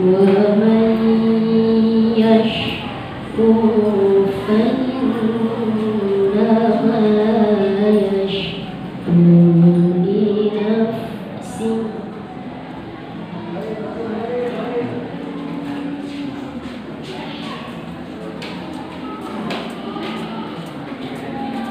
ومن يشكر فإنما يشكر لنفسه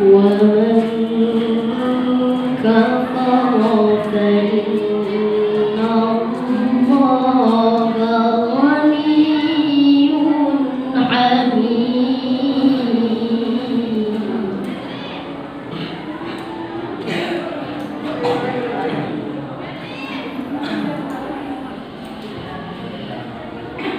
ومن كفر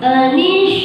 嗯你